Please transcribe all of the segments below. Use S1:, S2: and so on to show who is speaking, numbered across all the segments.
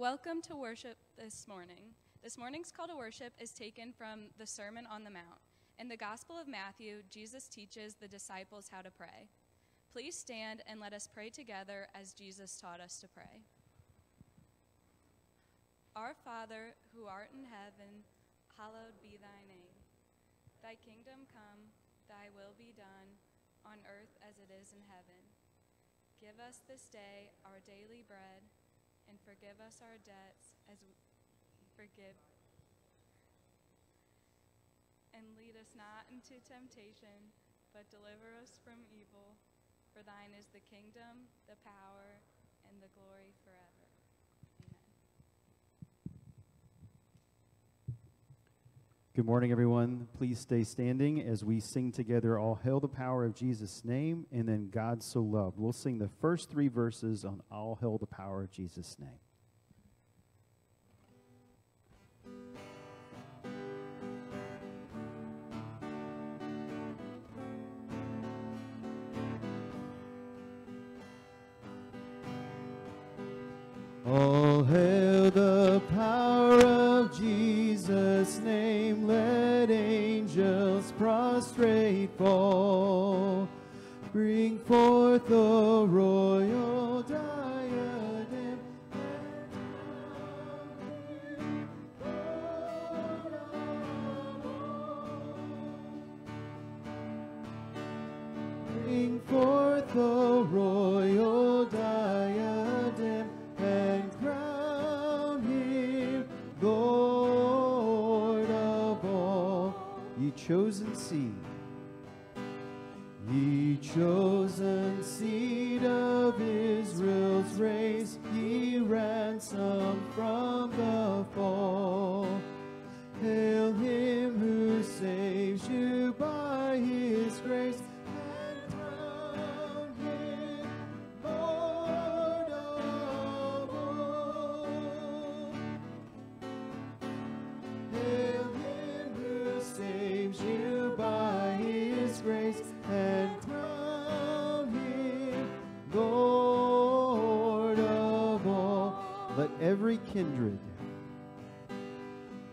S1: Welcome to worship this morning. This morning's call to worship is taken from the Sermon on the Mount. In the Gospel of Matthew, Jesus teaches the disciples how to pray. Please stand and let us pray together as Jesus taught us to pray. Our Father, who art in heaven, hallowed be thy name. Thy kingdom come, thy will be done, on earth as it is in heaven. Give us this day our daily bread and forgive us our debts as we forgive. And lead us not into temptation, but deliver us from evil. For thine is the kingdom, the power, and the glory forever. Amen.
S2: Good morning, everyone. Please stay standing as we sing together All Hail the Power of Jesus' Name and then God So Loved. We'll sing the first three verses on All Hail the Power of Jesus' Name. Prostrate fall. Bring forth the royal ransomed from every kindred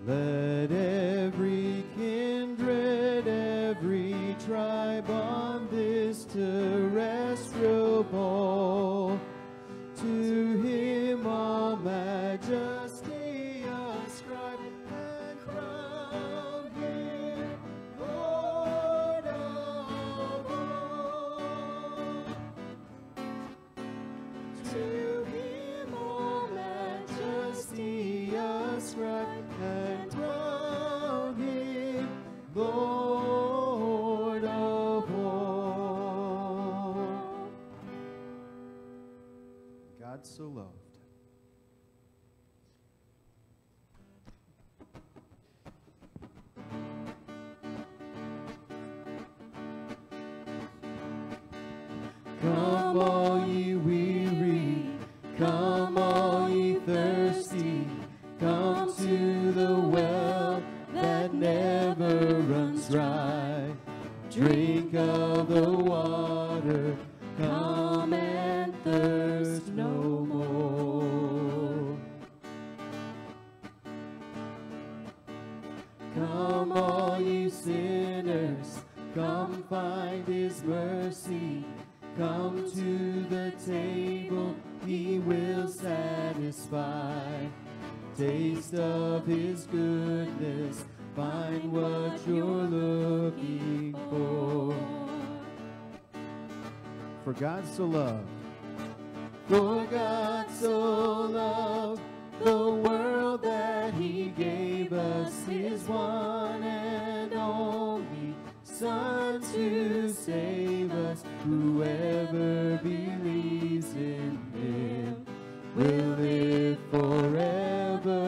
S2: let so loved, for God so loved the world that he gave us his one and only Son to save us. Whoever believes in him will live forever.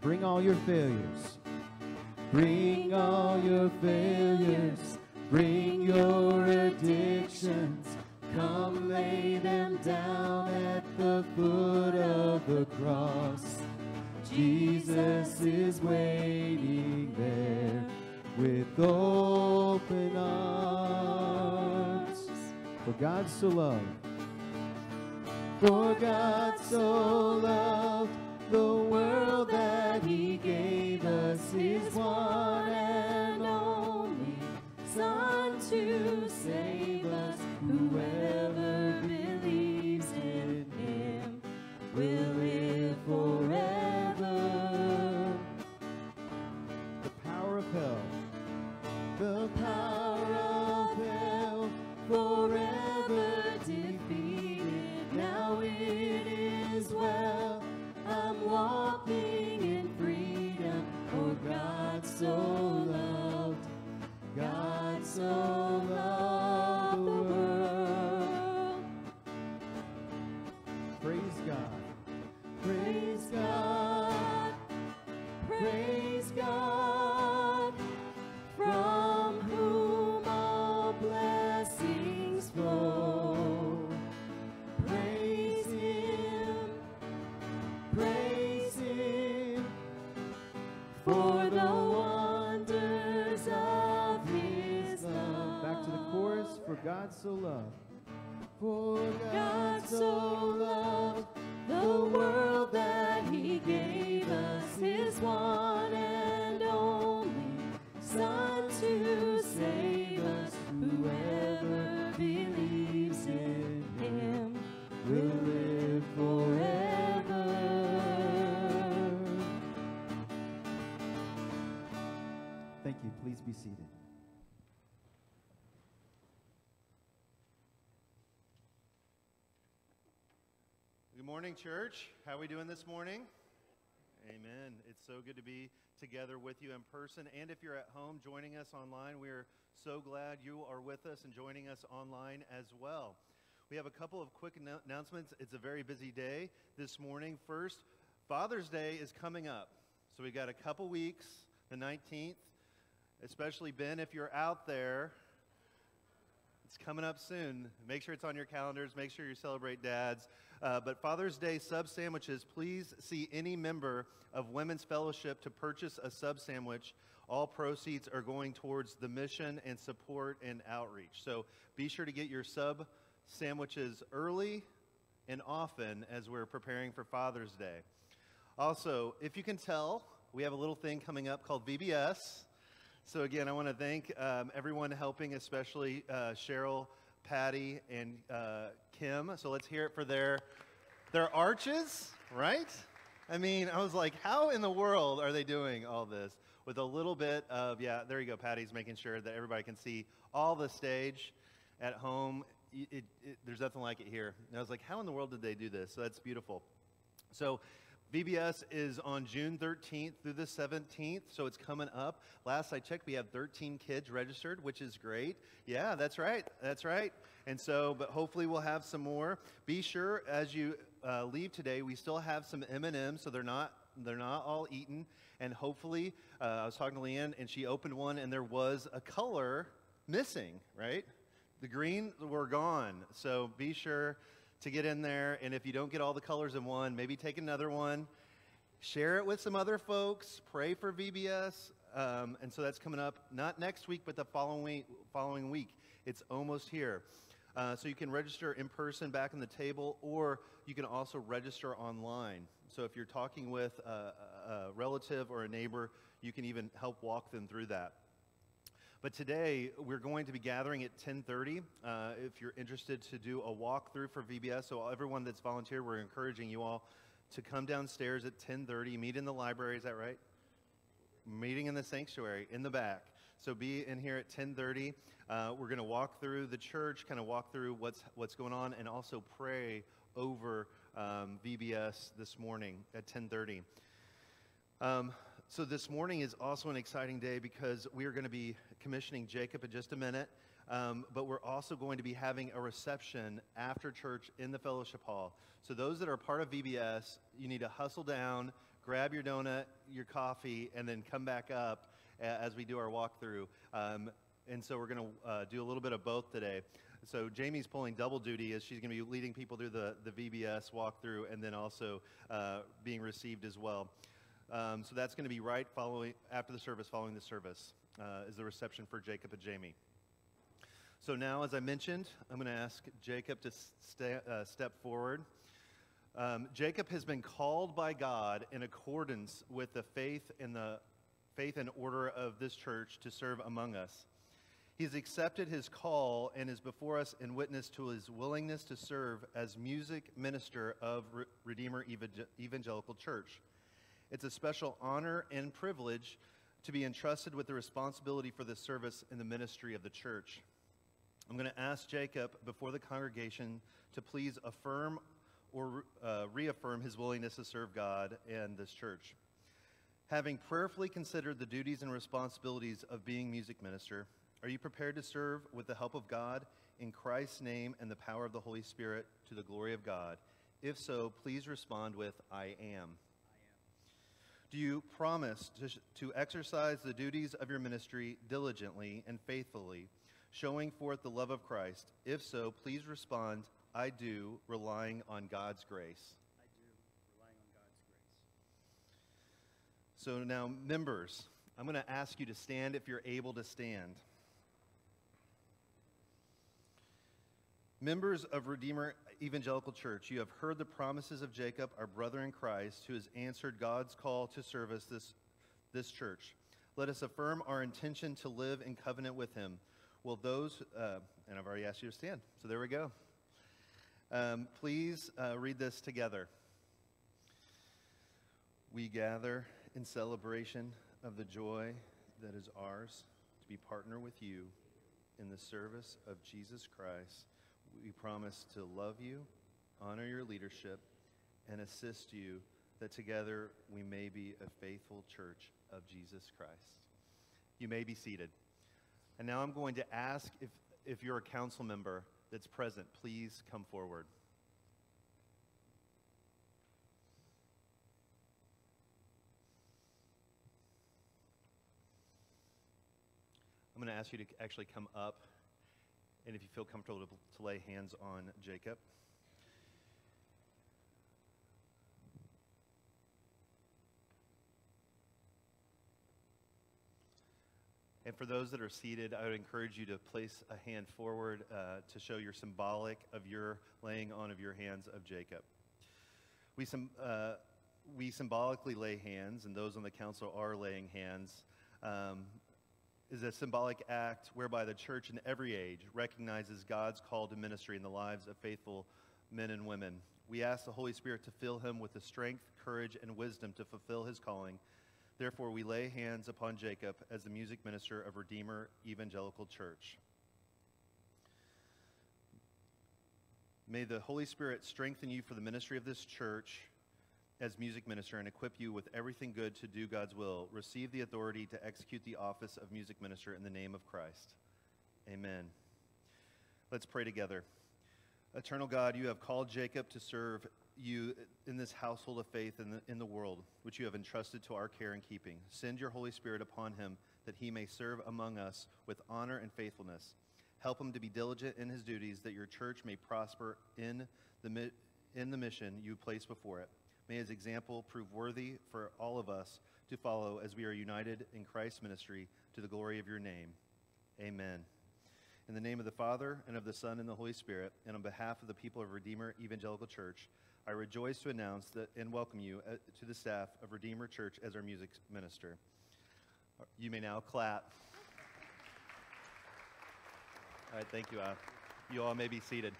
S2: Bring all your failures. Bring all your failures. Bring your addictions. Come lay them down at the foot of the cross. Jesus is waiting there with open arms. For God so loved, For God so loved the world that he gave us his one Son God so loved. For God so loved the world
S3: church. How are we doing this morning? Amen. It's so good to be together with you in person. And if you're at home joining us online, we're so glad you are with us and joining us online as well. We have a couple of quick announcements. It's a very busy day this morning. First, Father's Day is coming up. So we've got a couple weeks, the 19th. Especially Ben, if you're out there, it's coming up soon. Make sure it's on your calendars. Make sure you celebrate dads. Uh, but Father's Day sub sandwiches, please see any member of Women's Fellowship to purchase a sub sandwich. All proceeds are going towards the mission and support and outreach. So be sure to get your sub sandwiches early and often as we're preparing for Father's Day. Also, if you can tell, we have a little thing coming up called VBS. So again, I want to thank um, everyone helping, especially uh, Cheryl, Patti, and uh, Kim. So let's hear it for their their arches, right? I mean, I was like, how in the world are they doing all this with a little bit of yeah? There you go, Patti's making sure that everybody can see all the stage at home. It, it, it, there's nothing like it here. And I was like, how in the world did they do this? So that's beautiful. So VBS is on June 13th through the 17th, so it's coming up. Last I checked, we have 13 kids registered, which is great. Yeah, that's right. That's right. And so, but hopefully we'll have some more. Be sure as you uh, leave today, we still have some M&Ms, so they're not they're not all eaten. And hopefully, uh, I was talking to Leanne, and she opened one, and there was a color missing. Right, the green were gone. So be sure to get in there. And if you don't get all the colors in one, maybe take another one, share it with some other folks, pray for VBS. Um, and so that's coming up not next week, but the following week. Following week. It's almost here. Uh, so you can register in person back in the table, or you can also register online. So if you're talking with a, a relative or a neighbor, you can even help walk them through that. But today we're going to be gathering at 10:30. Uh, if you're interested to do a walkthrough for VBS, so everyone that's volunteered, we're encouraging you all to come downstairs at 10:30. Meet in the library. Is that right? Meeting in the sanctuary in the back. So be in here at 10:30. Uh, we're going to walk through the church, kind of walk through what's what's going on, and also pray over um, VBS this morning at 10:30. Um, so this morning is also an exciting day because we are going to be commissioning Jacob in just a minute, um, but we're also going to be having a reception after church in the fellowship hall. So those that are part of VBS, you need to hustle down, grab your donut, your coffee, and then come back up as we do our walkthrough. Um, and so we're going to uh, do a little bit of both today. So Jamie's pulling double duty as she's going to be leading people through the, the VBS walkthrough and then also uh, being received as well. Um, so that's going to be right following after the service, following the service, uh, is the reception for Jacob and Jamie. So now, as I mentioned, I'm going to ask Jacob to uh, step forward. Um, Jacob has been called by God in accordance with the faith and the faith and order of this church to serve among us. He's accepted his call and is before us in witness to his willingness to serve as music minister of Re- Redeemer Evangelical Church. It's a special honor and privilege to be entrusted with the responsibility for this service in the ministry of the church. I'm going to ask Jacob before the congregation to please affirm or uh, reaffirm his willingness to serve God and this church. Having prayerfully considered the duties and responsibilities of being music minister, are you prepared to serve with the help of God in Christ's name and the power of the Holy Spirit to the glory of God? If so, please respond with, I am. Do you promise to, to exercise the duties of your ministry diligently and faithfully, showing forth the love of Christ? If so, please respond, I do, relying on God's grace.
S2: I do, relying on God's grace.
S3: So now, members, I'm going to ask you to stand if you're able to stand. Members of Redeemer Evangelical Church, you have heard the promises of Jacob, our brother in Christ, who has answered God's call to service this, this church. Let us affirm our intention to live in covenant with him. Will those, uh, and I've already asked you to stand, so there we go. Um, please uh, read this together. We gather in celebration of the joy that is ours to be partner with you in the service of Jesus Christ. We promise to love you, honor your leadership, and assist you that together we may be a faithful church of Jesus Christ. You may be seated. And now I'm going to ask if, if you're a council member that's present, please come forward. I'm going to ask you to actually come up, and if you feel comfortable, to, lay hands on Jacob. And for those that are seated, I would encourage you to place a hand forward uh, to show your symbolic of your laying on of your hands of Jacob. We, uh, we symbolically lay hands, and those on the council are laying hands. Um, is a symbolic act whereby the church in every age recognizes God's call to ministry in the lives of faithful men and women. We ask the Holy Spirit to fill him with the strength, courage, and wisdom to fulfill his calling. Therefore, we lay hands upon Jacob as the music minister of Redeemer Evangelical Church. May the Holy Spirit strengthen you for the ministry of this church as music minister and equip you with everything good to do God's will. Receive the authority to execute the office of music minister in the name of Christ. Amen. Let's pray together. Eternal God, you have called Jacob to serve you in this household of faith in the, in the world, which you have entrusted to our care and keeping. Send your Holy Spirit upon him that he may serve among us with honor and faithfulness. Help him to be diligent in his duties, that your church may prosper in the, in the mission you place before it. May his example prove worthy for all of us to follow as we are united in Christ's ministry to the glory of your name. Amen. In the name of the Father, and of the Son, and the Holy Spirit, and on behalf of the people of Redeemer Evangelical Church, I rejoice to announce that and welcome you uh, to the staff of Redeemer Church as our music minister. You may now clap. All right, thank you. Uh, you all may be seated.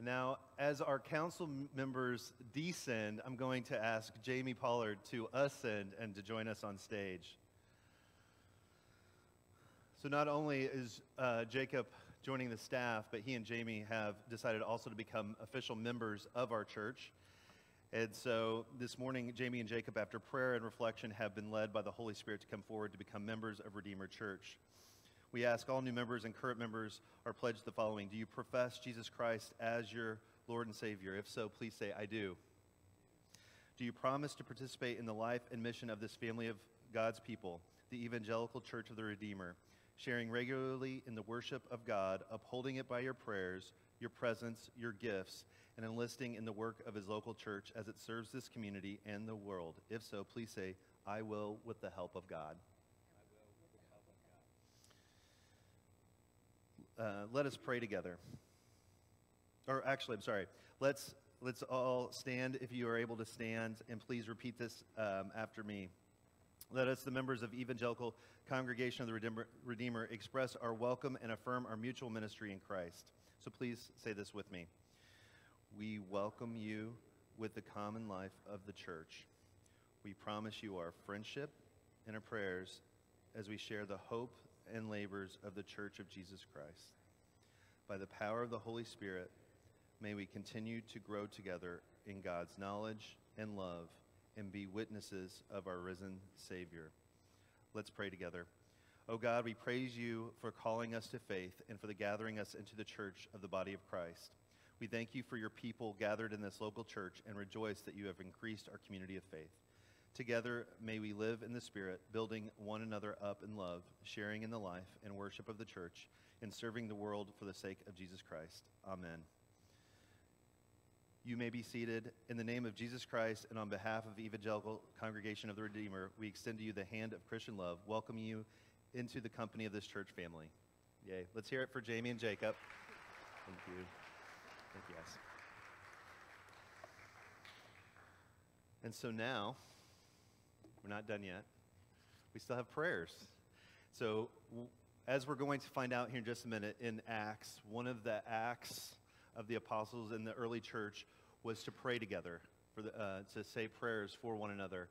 S3: And now, as our council members descend, I'm going to ask Jamie Pollard to ascend and to join us on stage. So, not only is uh, Jacob joining the staff, but he and Jamie have decided also to become official members of our church. And so this morning, Jamie and Jacob, after prayer and reflection, have been led by the Holy Spirit to come forward to become members of Redeemer Church. We ask all new members and current members are pledged the following Do you profess Jesus Christ as your Lord and Savior? If so, please say, I do. Do you promise to participate in the life and mission of this family of God's people, the Evangelical Church of the Redeemer, sharing regularly in the worship of God, upholding it by your prayers, your presence, your gifts, and enlisting in the work of his local church as it serves this community and the world? If so, please say, I will with the help of God. Uh, let us pray together. Or actually, I'm sorry. Let's, let's all stand if you are able to stand, and please repeat this um, after me. Let us, the members of Evangelical Congregation of the Redeemer, Redeemer, express our welcome and affirm our mutual ministry in Christ. So please say this with me. We welcome you with the common life of the church. We promise you our friendship and our prayers as we share the hope and labors of the Church of Jesus Christ. By the power of the Holy Spirit, may we continue to grow together in God's knowledge and love and be witnesses of our risen Savior. Let's pray together. Oh God, we praise you for calling us to faith and for the gathering us into the church of the body of Christ. We thank you for your people gathered in this local church and rejoice that you have increased our community of faith. Together, may we live in the Spirit, building one another up in love, sharing in the life and worship of the church, and serving the world for the sake of Jesus Christ. Amen. You may be seated. In the name of Jesus Christ and on behalf of the Evangelical Congregation of the Redeemer, we extend to you the hand of Christian love, welcome you into the company of this church family. Yay. Let's hear it for Jamie and Jacob. Thank you. Thank you, guys. And so now, we're not done yet. We still have prayers. So, as we're going to find out here in just a minute, in Acts, one of the acts of the apostles in the early church was to pray together, for the, uh, to say prayers for one another.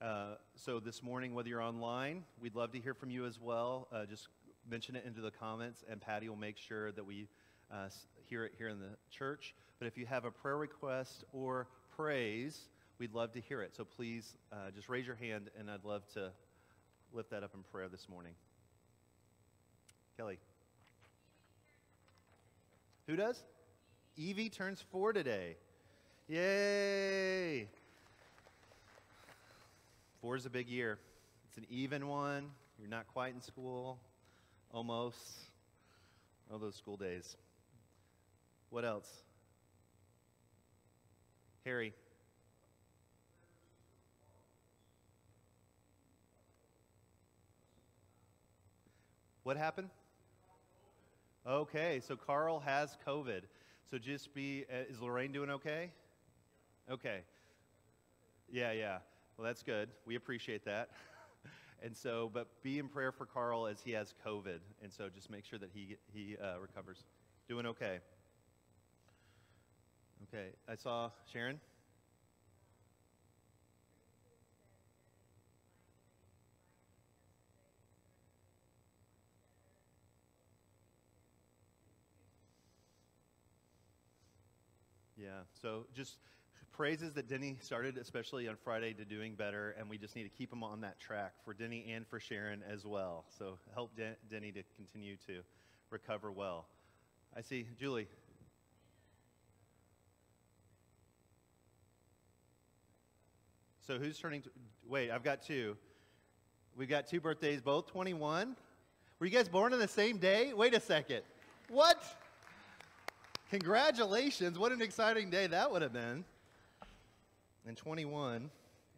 S3: Uh, so this morning, whether you're online, we'd love to hear from you as well. Uh, just mention it into the comments, and Patti will make sure that we uh, hear it here in the church. But if you have a prayer request or praise, we'd love to hear it. So please uh, just raise your hand, and I'd love to lift that up in prayer this morning. Kelly. Who does? Evie turns four today. Yay! Four is a big year. It's an even one. You're not quite in school. Almost. All those school days. What else? Harry. What happened? Okay, so Carl has COVID. So just be, uh, is Lorraine doing okay? Okay. Yeah, yeah. Well, that's good. We appreciate that. and so, but be in prayer for Carl as he has COVID. And so just make sure that he, he uh, recovers. Doing okay. Okay, I saw Sharon. Yeah, so just praises that Denny started, especially on Friday, to doing better, and we just need to keep him on that track for Denny and for Sharon as well. So help Den- Denny to continue to recover well. I see Julie. So who's turning? To, wait, I've got two. We've got two birthdays, both 21. Were you guys born on the same day? Wait a second. What? Congratulations. What an exciting day that would have been. And 21.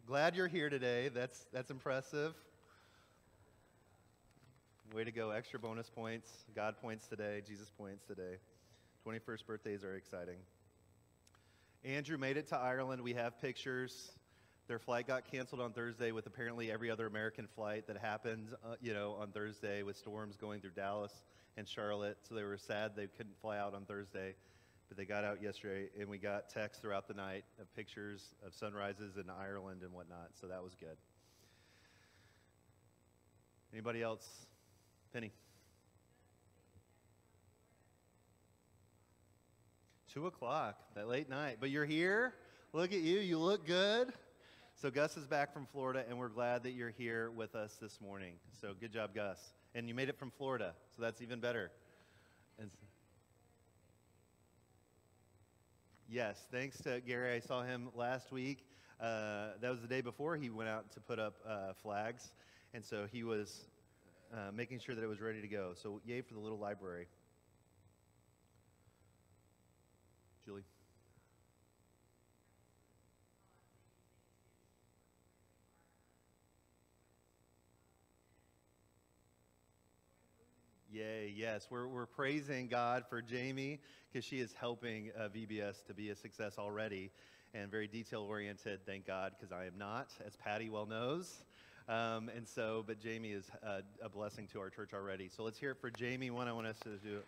S3: Glad you're here today. That's, that's impressive. Way to go. Extra bonus points. God points today. Jesus points today. 21st birthdays are exciting. Andrew made it to Ireland. We have pictures. Their flight got canceled on Thursday with apparently every other American flight that happened, uh, you know, on Thursday with storms going through Dallas and Charlotte. So they were sad they couldn't fly out on Thursday, but they got out yesterday, and we got texts throughout the night of pictures of sunrises in Ireland and whatnot. So that was good. Anybody else? Penny. Two o'clock, that late night. But you're here. Look at you. You look good. So Gus is back from Florida, and we're glad that you're here with us this morning. So good job, Gus. And you made it from Florida, so that's even better. And yes, thanks to Gary. I saw him last week. Uh, that was the day before he went out to put up uh, flags, and so he was uh, making sure that it was ready to go. So yay for the little library. Julie. Yay, yes. We're, we're praising God for Jamie because she is helping uh, VBS to be a success already and very detail oriented, thank God, because I am not, as Patti well knows. Um, and so, but Jamie is uh, a blessing to our church already. So let's hear it for Jamie. One, I want us to do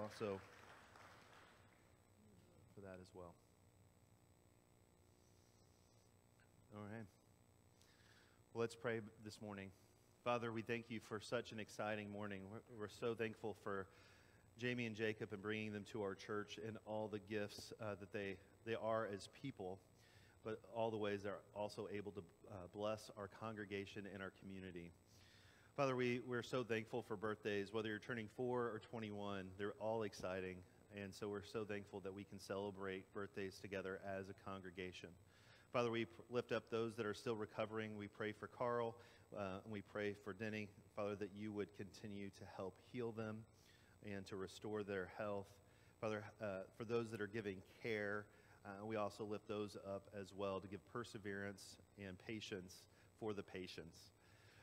S3: also for that as well. All right. Well, let's pray this morning. Father, we thank you for such an exciting morning. We're, we're so thankful for Jamie and Jacob and bringing them to our church and all the gifts uh, that they, they are as people, but all the ways they're also able to uh, bless our congregation and our community. Father, we, we're so thankful for birthdays, whether you're turning four or 21, they're all exciting. And so we're so thankful that we can celebrate birthdays together as a congregation. Father, we lift up those that are still recovering. We pray for Carl, uh, and we pray for Denny. Father, that you would continue to help heal them and to restore their health. Father, uh, for those that are giving care, uh, we also lift those up as well to give perseverance and patience for the patients.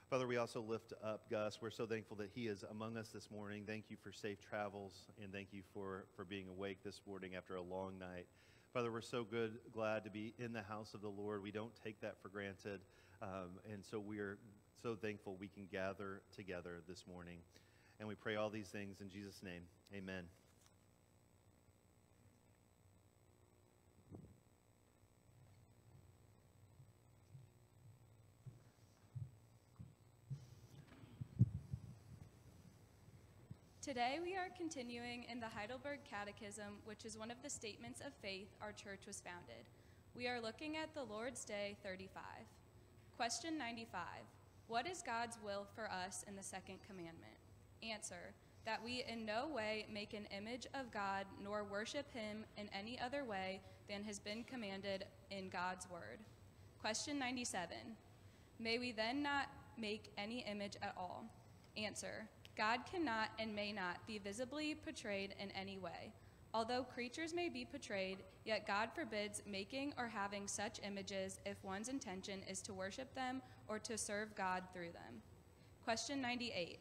S3: Father, we also lift up Gus. We're so thankful that he is among us this morning. Thank you for safe travels, and thank you for, for being awake this morning after a long night. Father, we're so good, glad to be in the house of the Lord. We don't take that for granted, um, and so we are so thankful we can gather together this morning. And we pray all these things in Jesus' name. Amen.
S1: Today we are continuing in the Heidelberg Catechism, which is one of the statements of faith our church was founded. We are looking at the Lord's Day 35. Question 95 What is God's will for us in the second commandment? Answer that we in no way make an image of God nor worship him in any other way than has been commanded in God's word. Question 97 May we then not make any image at all? Answer God cannot and may not be visibly portrayed in any way. Although creatures may be portrayed, yet God forbids making or having such images if one's intention is to worship them or to serve God through them. Question 98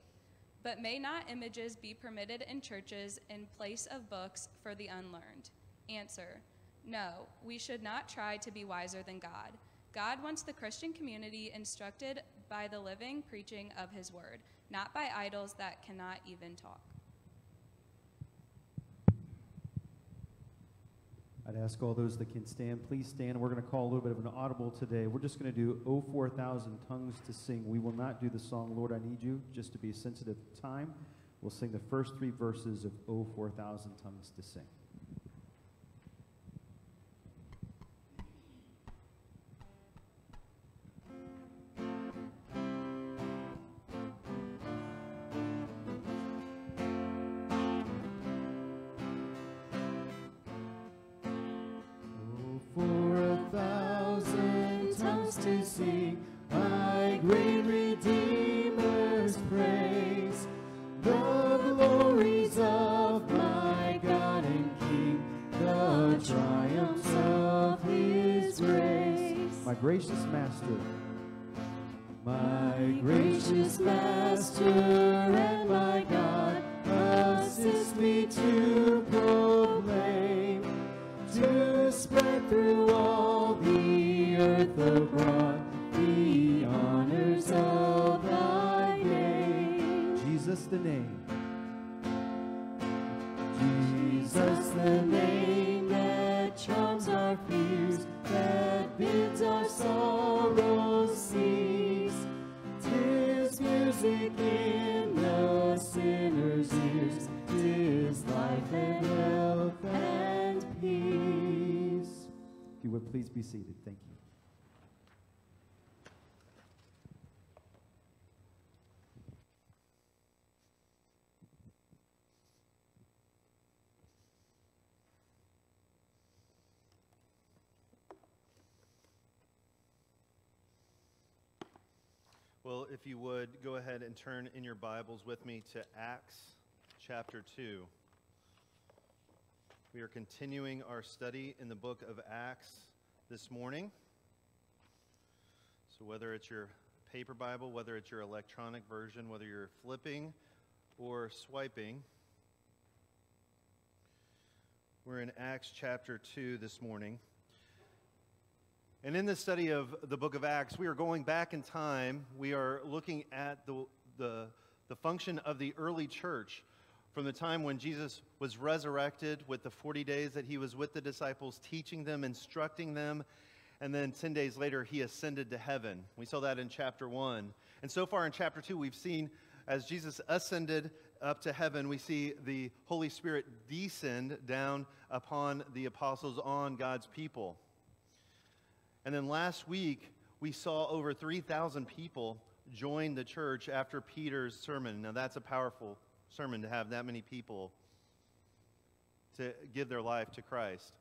S1: but may not images be permitted in churches in place of books for the unlearned? Answer No, we should not try to be wiser than God. God wants the Christian community instructed by the living preaching of his word, not by idols that cannot even talk.
S2: I'd ask all those that can stand, please stand. We're going to call a little bit of an audible today. We're just going to do "O for a Thousand Tongues to Sing. We will not do the song, Lord, I Need You, just to be sensitive to time. We'll sing the first three verses of "O
S4: for a Thousand Tongues to
S3: Sing. If you would, go ahead and turn in your Bibles with me to Acts chapter 2. We are continuing our study in the book of Acts this morning. So, whether it's your paper Bible, whether it's your electronic version, whether you're flipping or swiping. We're in Acts chapter 2 this morning. And in this study of the book of Acts, we are going back in time. We are looking at the, the, the function of the early church from the time when Jesus was resurrected with the 40 days that he was with the disciples, teaching them, instructing them, and then 10 days later, he ascended to heaven. We saw that in chapter 1. And so far in chapter 2, we've seen as Jesus ascended up to heaven, we see the Holy Spirit descend down upon the apostles, on God's people. And then last week, we saw over 3,000 people join the church after Peter's sermon. Now, that's a powerful sermon to have that many people to give their life to Christ.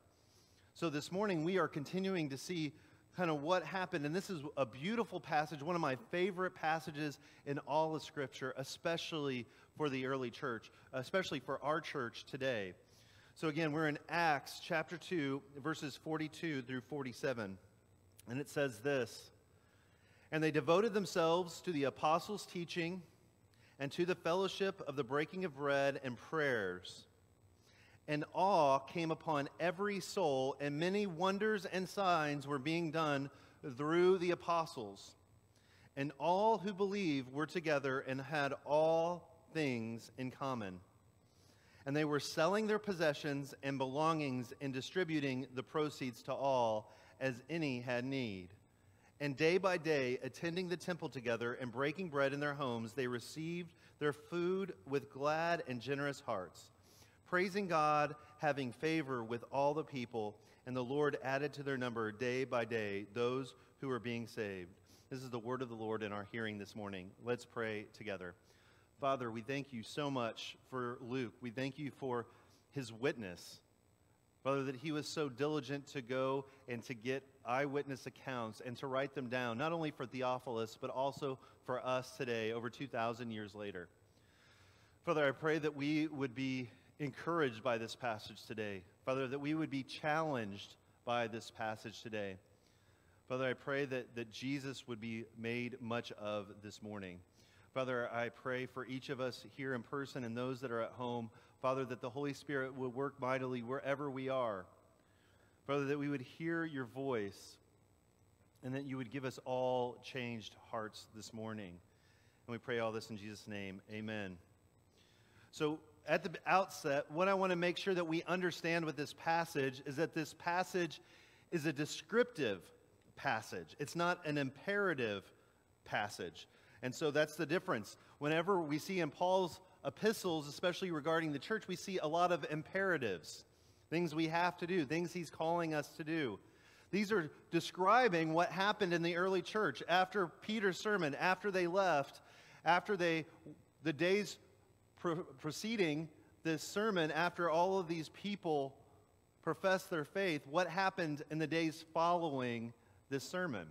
S3: So this morning, we are continuing to see kind of what happened. And this is a beautiful passage, one of my favorite passages in all of Scripture, especially for the early church, especially for our church today. So again, we're in Acts chapter 2, verses 42 through 47. And it says this And they devoted themselves to the apostles' teaching and to the fellowship of the breaking of bread and prayers and awe came upon every soul, and many wonders and signs were being done through the apostles. And all who believed were together and had all things in common. And they were selling their possessions and belongings and distributing the proceeds to all as any had need. And day by day, attending the temple together and breaking bread in their homes, they received their food with glad and generous hearts praising God, having favor with all the people, and the Lord added to their number day by day those who were being saved. This is the word of the Lord in our hearing this morning. Let's pray together. Father, we thank you so much for Luke. We thank you for his witness. Father, that he was so diligent to go and to get eyewitness accounts and to write them down, not only for Theophilus, but also for us today, over 2,000 years later. Father, I pray that we would be encouraged by this passage today. Father, that we would be challenged by this passage today. Father, I pray that, that Jesus would be made much of this morning. Father, I pray for each of us here in person and those that are at home, Father, that the Holy Spirit would work mightily wherever we are. Father, that we would hear your voice and that you would give us all changed hearts this morning. And we pray all this in Jesus' name. Amen. So, at the outset, what I want to make sure that we understand with this passage is that this passage is a descriptive passage. It's not an imperative passage. And so that's the difference. Whenever we see in Paul's epistles, especially regarding the church, we see a lot of imperatives, things we have to do, things he's calling us to do. These are describing what happened in the early church after Peter's sermon, after they left, after they the days pro- preceding this sermon, after all of these people professed their faith, what happened in the days following this sermon?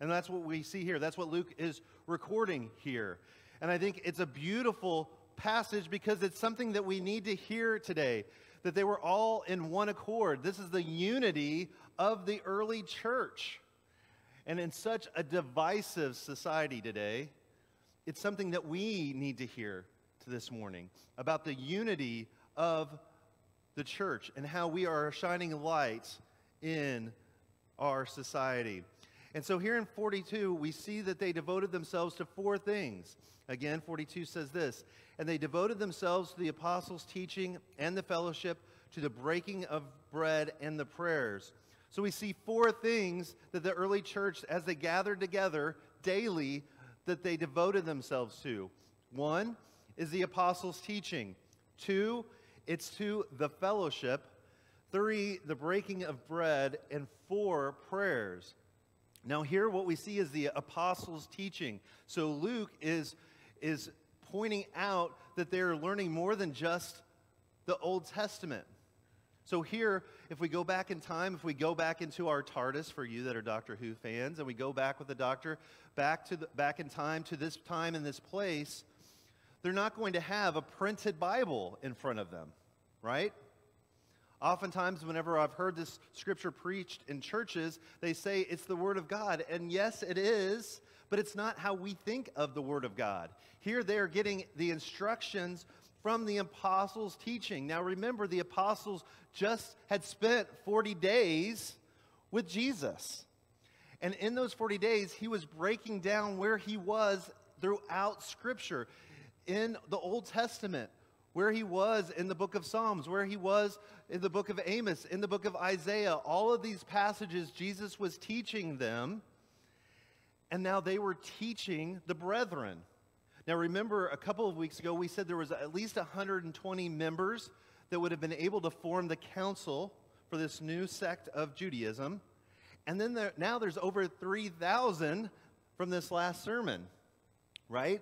S3: And that's what we see here. That's what Luke is recording here. And I think it's a beautiful passage because it's something that we need to hear today that they were all in one accord. This is the unity of the early church. And in such a divisive society today, it's something that we need to hear this morning about the unity of the church and how we are shining light in our society. And so here in 42, we see that they devoted themselves to four things. Again, 42 says this And they devoted themselves to the apostles' teaching and the fellowship, to the breaking of bread and the prayers. So we see four things that the early church, as they gathered together daily, that they devoted themselves to. One, is the apostles' teaching. Two, it's to the fellowship. Three, the breaking of bread. And four, prayers. Now, here what we see is the apostles' teaching. So Luke is, is pointing out that they're learning more than just the Old Testament. So here, if we go back in time, if we go back into our TARDIS for you that are Doctor Who fans, and we go back with the doctor back to the, back in time to this time and this place, they're not going to have a printed Bible in front of them, right? Oftentimes, whenever I've heard this scripture preached in churches, they say it's the Word of God. And yes, it is, but it's not how we think of the Word of God. Here they're getting the instructions from the apostles' teaching. Now remember, the apostles just had spent 40 days with Jesus. And in those 40 days, he was breaking down where he was throughout Scripture in the Old Testament, where he was in the book of Psalms, where he was in the book of Amos, in the book of Isaiah. All of these passages, Jesus was teaching them, and now they were teaching the brethren. Now, remember, a couple of weeks ago, we said there was at least 120 members that would have been able to form the council for this new sect of Judaism. And then there, now there's over 3,000 from this last sermon, right?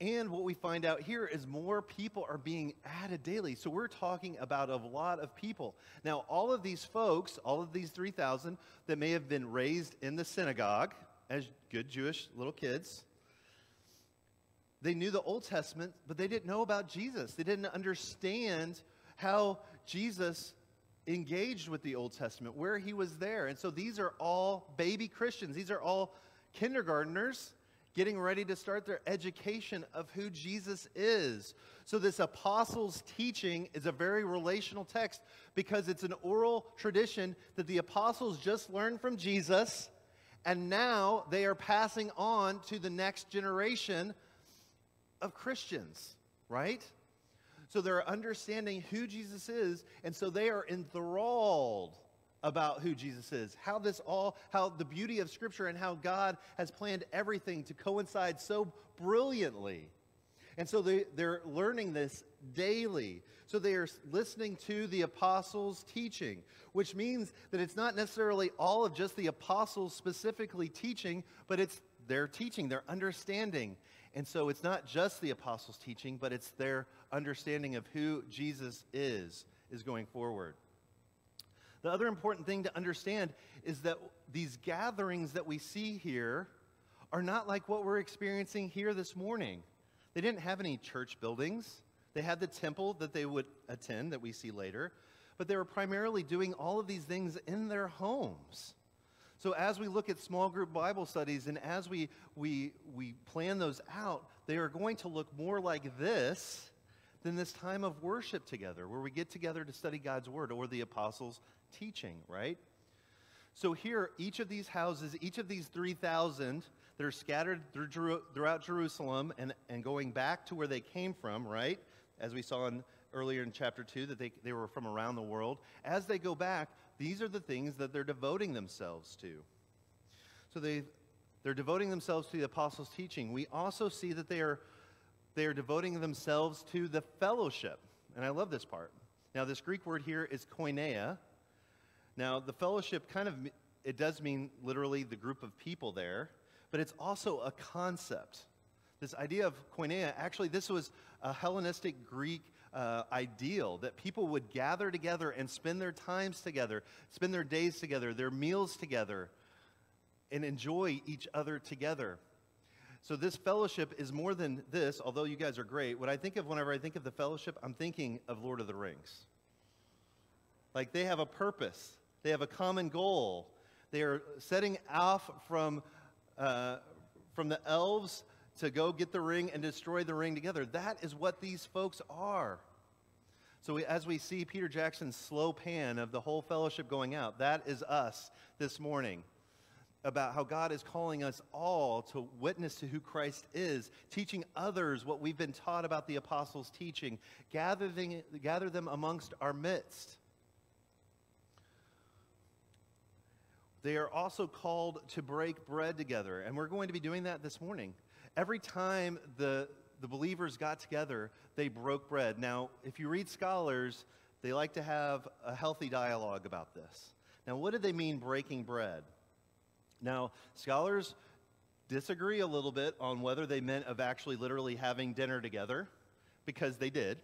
S3: And what we find out here is more people are being added daily. So we're talking about a lot of people. Now, all of these folks, all of these 3,000 that may have been raised in the synagogue as good Jewish little kids, they knew the Old Testament, but they didn't know about Jesus. They didn't understand how Jesus engaged with the Old Testament, where he was there. And so these are all baby Christians. These are all kindergarteners getting ready to start their education of who Jesus is. So this apostles' teaching is a very relational text because it's an oral tradition that the apostles just learned from Jesus and now they are passing on to the next generation of Christians, right? So they're understanding who Jesus is, and so they are enthralled about who Jesus is. How this all, how the beauty of Scripture and how God has planned everything to coincide so brilliantly. And so they, they're learning this daily. So they are listening to the apostles' teaching, which means that it's not necessarily all of just the apostles specifically teaching, but it's their teaching, their understanding. And so it's not just the apostles' teaching, but it's their understanding of who Jesus is, is going forward. The other important thing to understand is that these gatherings that we see here are not like what we're experiencing here this morning. They didn't have any church buildings. They had the temple that they would attend that we see later, but they were primarily doing all of these things in their homes. So as we look at small group Bible studies and as we, we, we plan those out, they are going to look more like this than this time of worship together, where we get together to study God's Word or the apostles' teaching, right? So here, each of these houses, each of these 3,000 that are scattered through, throughout Jerusalem and, and going back to where they came from, right? As we saw in, earlier in chapter 2, that they, they were from around the world. As they go back, these are the things that they're devoting themselves to. So they, they're devoting themselves to the apostles' teaching. We also see that they are, they are devoting themselves to the fellowship. And I love this part. Now, this Greek word here is koinonia. Now, the fellowship kind of, it does mean literally the group of people there, but it's also a concept. This idea of koinonia, actually, this was a Hellenistic Greek uh, ideal that people would gather together and spend their times together, spend their days together, their meals together, and enjoy each other together. So, this fellowship is more than this, although you guys are great. What I think of whenever I think of the fellowship, I'm thinking of Lord of the Rings. Like they have a purpose, they have a common goal. They are setting off from, uh, from the elves to go get the ring and destroy the ring together. That is what these folks are. So, we, as we see Peter Jackson's slow pan of the whole fellowship going out, that is us this morning about how God is calling us all to witness to who Christ is, teaching others what we've been taught about the apostles' teaching, gather them, gather them amongst our midst. They are also called to break bread together, and we're going to be doing that this morning every time the, the believers got together, they broke bread. Now, if you read scholars, they like to have a healthy dialogue about this. Now, what did they mean breaking bread? Now, scholars disagree a little bit on whether they meant of actually literally having dinner together, because they did.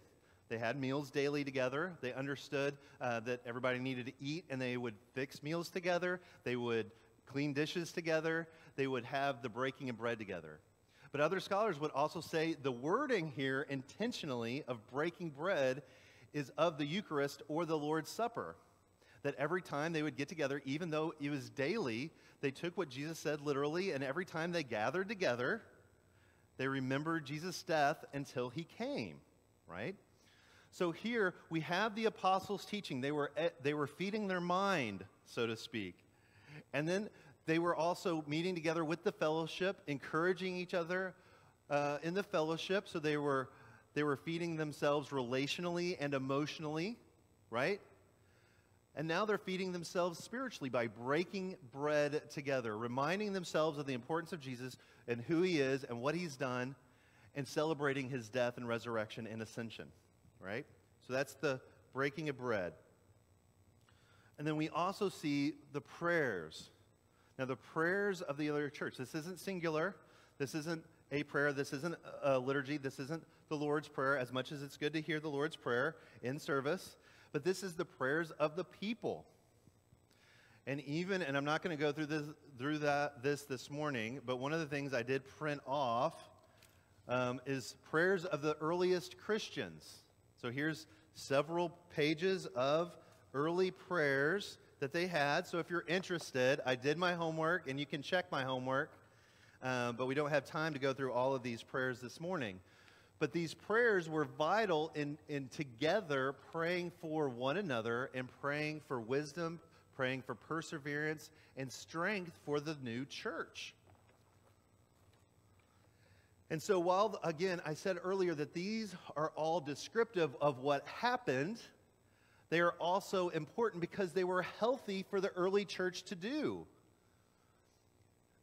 S3: They had meals daily together. They understood uh, that everybody needed to eat, and they would fix meals together. They would clean dishes together. They would have the breaking of bread together. But other scholars would also say the wording here intentionally of breaking bread is of the Eucharist or the Lord's Supper. that every time they would get together, even though it was daily, they took what Jesus said literally, and every time they gathered together, they remembered Jesus' death until he came, right? So here we have the apostles' teaching. They were, they were feeding their mind, so to speak. And then they were also meeting together with the fellowship, encouraging each other uh, in the fellowship. So they were, they were feeding themselves relationally and emotionally, right? And now they're feeding themselves spiritually by breaking bread together, reminding themselves of the importance of Jesus and who he is and what he's done, and celebrating his death and resurrection and ascension, right? So that's the breaking of bread. And then we also see the prayers. Now, the prayers of the other church. This isn't singular. This isn't a prayer. This isn't a liturgy. This isn't the Lord's Prayer, as much as it's good to hear the Lord's Prayer in service. But this is the prayers of the people. And even, and I'm not going to go through this through that this this morning, but one of the things I did print off um, is prayers of the earliest Christians. So here's several pages of early prayers that they had. So if you're interested, I did my homework, and you can check my homework. Um, but we don't have time to go through all of these prayers this morning. But these prayers were vital in, in together praying for one another and praying for wisdom, praying for perseverance and strength for the new church. And so, while, again, I said earlier that these are all descriptive of what happened, they are also important because they were healthy for the early church to do.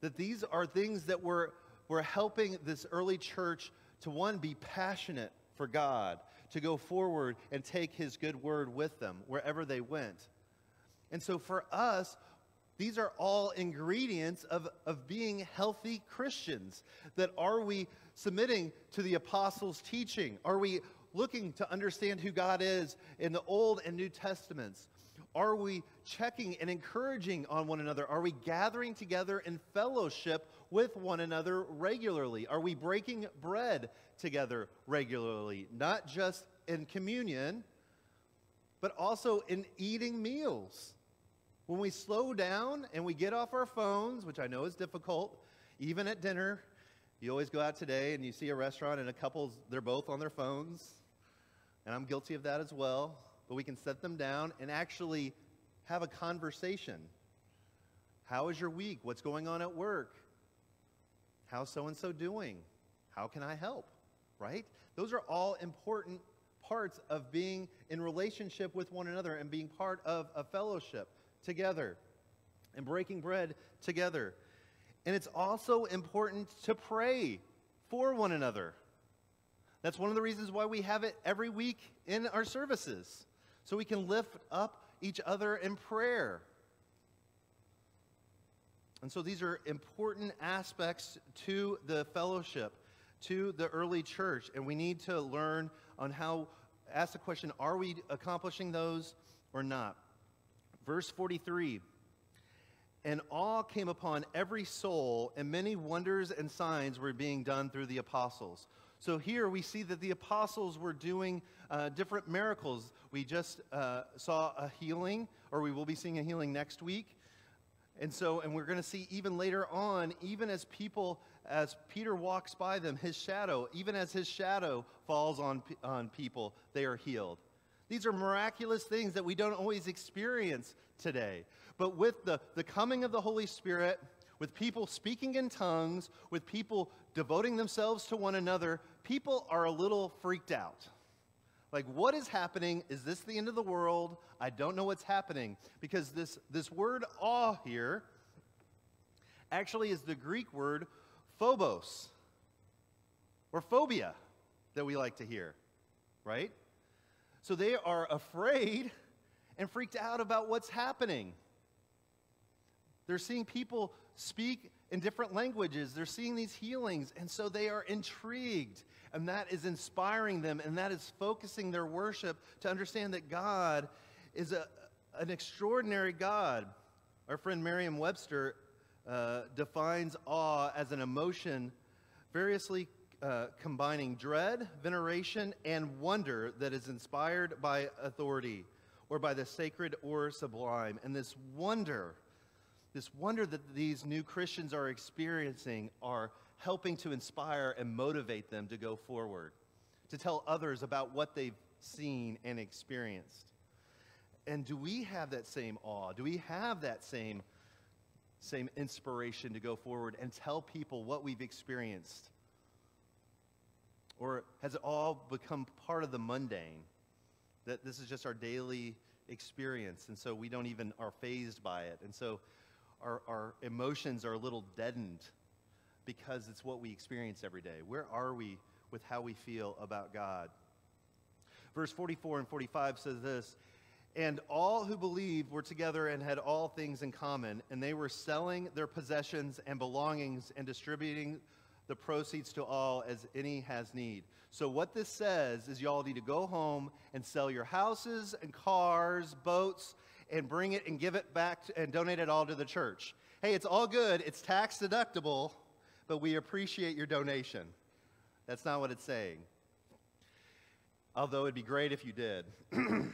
S3: That these are things that were, were helping this early church to one, be passionate for God, to go forward and take his good word with them wherever they went. And so for us, these are all ingredients of, of being healthy Christians. That are we submitting to the apostles' teaching? Are we looking to understand who God is in the Old and New Testaments? Are we checking and encouraging on one another? Are we gathering together in fellowship with one another regularly? Are we breaking bread together regularly? Not just in communion, but also in eating meals. When we slow down and we get off our phones, which I know is difficult, even at dinner, you always go out today and you see a restaurant and a couple, they're both on their phones. And I'm guilty of that as well. But we can set them down and actually have a conversation. How is your week? What's going on at work? How's so and so doing? How can I help? Right? Those are all important parts of being in relationship with one another and being part of a fellowship together and breaking bread together. And it's also important to pray for one another. That's one of the reasons why we have it every week in our services, so we can lift up each other in prayer. And so these are important aspects to the fellowship, to the early church, and we need to learn on how, ask the question, are we accomplishing those or not? Verse 43 And awe came upon every soul, and many wonders and signs were being done through the apostles. So here we see that the apostles were doing uh, different miracles. We just uh, saw a healing, or we will be seeing a healing next week. And so, and we're going to see even later on, even as people, as Peter walks by them, his shadow, even as his shadow falls on, on people, they are healed. These are miraculous things that we don't always experience today. But with the, the coming of the Holy Spirit, with people speaking in tongues, with people devoting themselves to one another, people are a little freaked out. Like, what is happening? Is this the end of the world? I don't know what's happening. Because this, this word awe here actually is the Greek word phobos or phobia that we like to hear, right? So they are afraid and freaked out about what's happening. They're seeing people speak in different languages, they're seeing these healings, and so they are intrigued and that is inspiring them, and that is focusing their worship to understand that God is a, an extraordinary God. Our friend Merriam Webster uh, defines awe as an emotion variously uh, combining dread, veneration, and wonder that is inspired by authority. or by the sacred or sublime. And this wonder, this wonder that these new Christians are experiencing, are helping to inspire and motivate them to go forward, to tell others about what they've seen and experienced. And do we have that same awe? Do we have that same, same inspiration to go forward and tell people what we've experienced? Or has it all become part of the mundane? That this is just our daily experience, and so we don't even are phased by it. And so our, our emotions are a little deadened because it's what we experience every day. Where are we with how we feel about God? Verse 44 and 45 says this And all who believed were together and had all things in common, and they were selling their possessions and belongings and distributing the proceeds to all as any has need. So, what this says is y'all need to go home and sell your houses and cars, boats, and bring it and give it back to, and donate it all to the church. Hey, it's all good, it's tax deductible, but we appreciate your donation. That's not what it's saying. Although it'd be great if you did.